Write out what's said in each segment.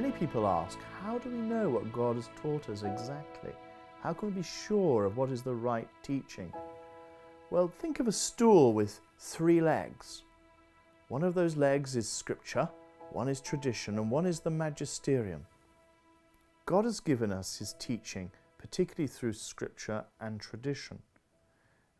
Many people ask, how do we know what God has taught us exactly? How can we be sure of what is the right teaching? Well, think of a stool with three legs. One of those legs is Scripture, one is tradition, and one is the magisterium. God has given us His teaching, particularly through Scripture and tradition.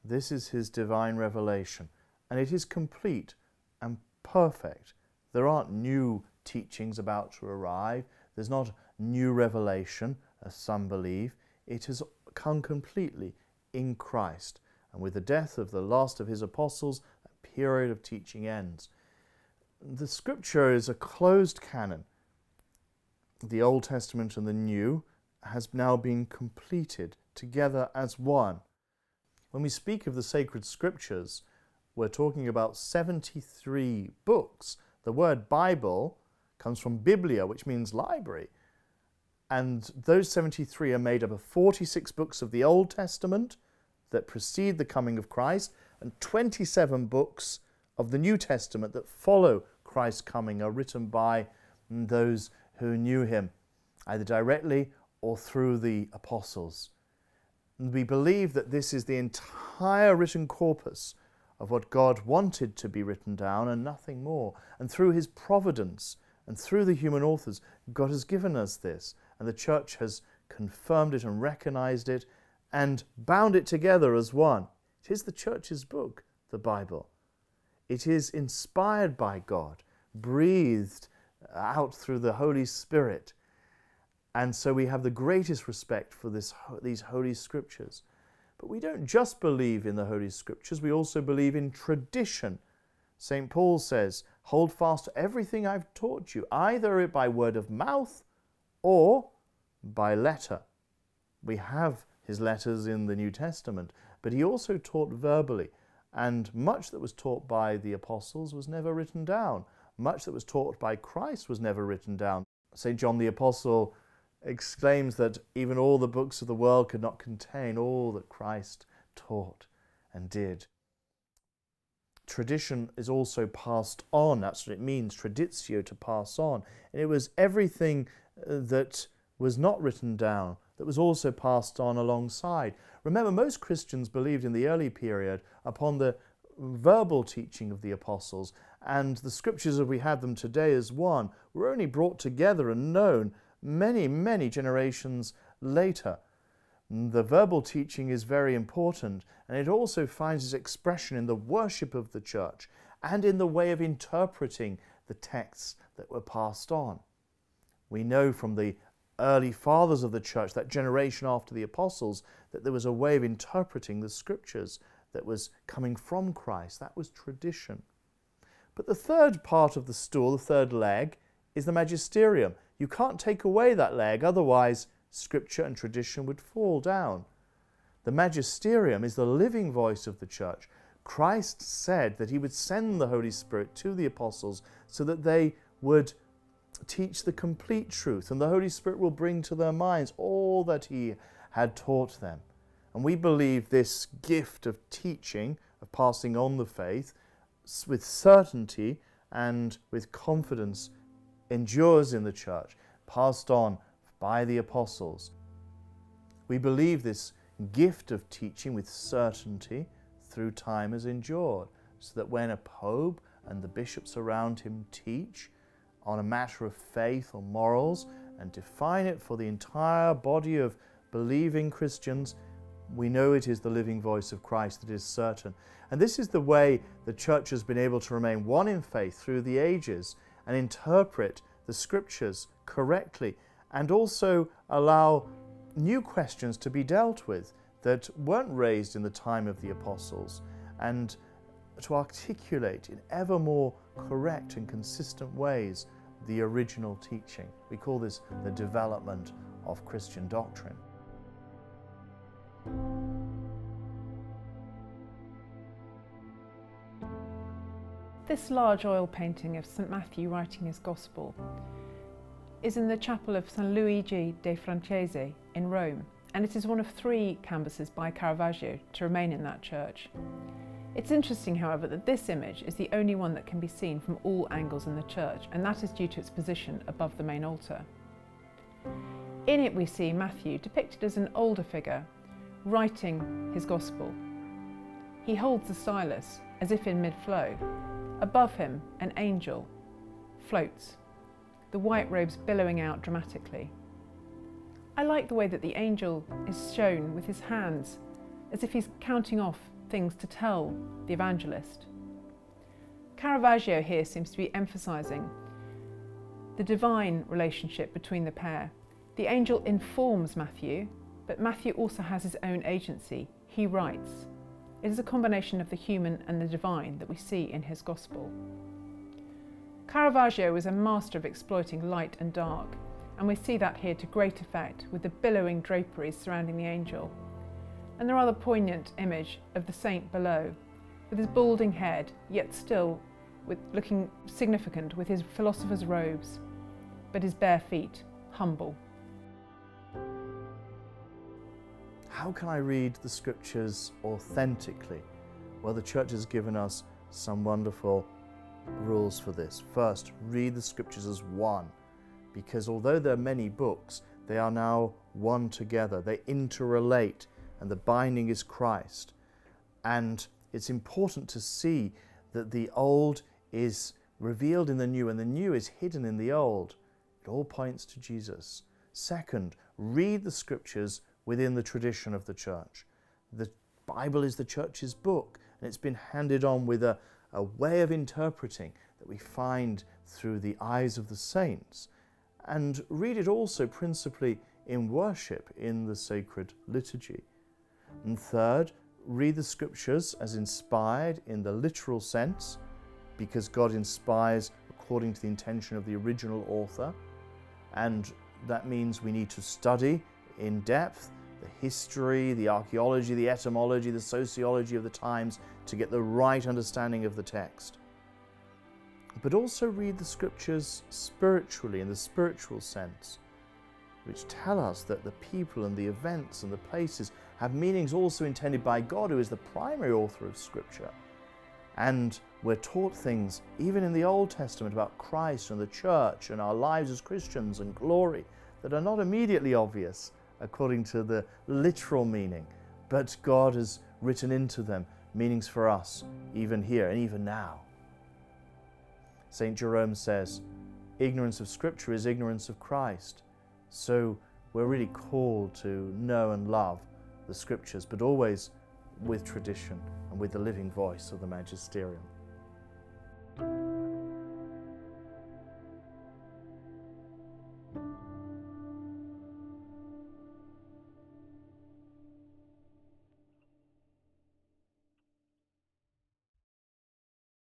This is His divine revelation, and it is complete and perfect. There aren't new teachings about to arrive, there's not new revelation, as some believe. It has come completely in Christ, and with the death of the last of His apostles, a period of teaching ends. The Scripture is a closed canon the Old Testament and the New has now been completed together as one. When we speak of the sacred scriptures, we're talking about 73 books. The word Bible comes from Biblia, which means library. And those 73 are made up of 46 books of the Old Testament that precede the coming of Christ and 27 books of the New Testament that follow Christ's coming are written by those who knew him, either directly or through the apostles. And we believe that this is the entire written corpus of what God wanted to be written down and nothing more. And through his providence and through the human authors, God has given us this. And the church has confirmed it and recognized it and bound it together as one. It is the church's book, the Bible. It is inspired by God, breathed out through the Holy Spirit. And so we have the greatest respect for this, these Holy Scriptures. But we don't just believe in the Holy Scriptures, we also believe in tradition. St. Paul says, Hold fast to everything I've taught you, either by word of mouth or by letter. We have his letters in the New Testament, but he also taught verbally, and much that was taught by the apostles was never written down. Much that was taught by Christ was never written down. St. John the Apostle exclaims that even all the books of the world could not contain all that Christ taught and did. Tradition is also passed on. That's what it means, traditio, to pass on. And it was everything uh, that was not written down that was also passed on alongside. Remember, most Christians believed in the early period upon the verbal teaching of the apostles and the scriptures as we have them today as one were only brought together and known many, many generations later. The verbal teaching is very important and it also finds its expression in the worship of the church and in the way of interpreting the texts that were passed on. We know from the early fathers of the church, that generation after the apostles, that there was a way of interpreting the scriptures that was coming from Christ. That was tradition. But the third part of the stool, the third leg, is the magisterium. You can't take away that leg, otherwise, scripture and tradition would fall down. The magisterium is the living voice of the church. Christ said that he would send the Holy Spirit to the apostles so that they would teach the complete truth, and the Holy Spirit will bring to their minds all that he had taught them. And we believe this gift of teaching, of passing on the faith, with certainty and with confidence endures in the church, passed on by the apostles. We believe this gift of teaching with certainty through time has endured, so that when a pope and the bishops around him teach on a matter of faith or morals and define it for the entire body of believing Christians, we know it is the living voice of Christ that is certain. And this is the way the church has been able to remain one in faith through the ages and interpret the scriptures correctly and also allow new questions to be dealt with that weren't raised in the time of the apostles and to articulate in ever more correct and consistent ways the original teaching. We call this the development of Christian doctrine. This large oil painting of St Matthew writing his Gospel is in the chapel of San Luigi de Francese in Rome and it is one of three canvases by Caravaggio to remain in that church. It's interesting, however, that this image is the only one that can be seen from all angles in the church, and that is due to its position above the main altar. In it, we see Matthew depicted as an older figure, writing his gospel. He holds the stylus as if in mid flow. Above him, an angel floats, the white robes billowing out dramatically. I like the way that the angel is shown with his hands as if he's counting off things to tell the evangelist. Caravaggio here seems to be emphasising the divine relationship between the pair. The angel informs Matthew, but Matthew also has his own agency. He writes. It is a combination of the human and the divine that we see in his gospel. Caravaggio was a master of exploiting light and dark, and we see that here to great effect with the billowing draperies surrounding the angel and the rather poignant image of the saint below, with his balding head, yet still with looking significant with his philosopher's robes, but his bare feet humble. How can I read the scriptures authentically? Well, the church has given us some wonderful rules for this. First, read the scriptures as one, because although there are many books, they are now one together. They interrelate and the binding is Christ. And it's important to see that the old is revealed in the new and the new is hidden in the old. It all points to Jesus. Second, read the scriptures within the tradition of the church. The Bible is the church's book, and it's been handed on with a, a way of interpreting that we find through the eyes of the saints. And read it also principally in worship in the sacred liturgy. And third, read the scriptures as inspired in the literal sense, because God inspires according to the intention of the original author. And that means we need to study in depth the history, the archaeology, the etymology, the sociology of the times to get the right understanding of the text. But also read the scriptures spiritually in the spiritual sense which tell us that the people and the events and the places have meanings also intended by God, who is the primary author of Scripture. And we're taught things, even in the Old Testament, about Christ and the church and our lives as Christians and glory that are not immediately obvious according to the literal meaning, but God has written into them meanings for us, even here and even now. St. Jerome says, Ignorance of Scripture is ignorance of Christ. So we're really called to know and love the scriptures, but always with tradition and with the living voice of the magisterium.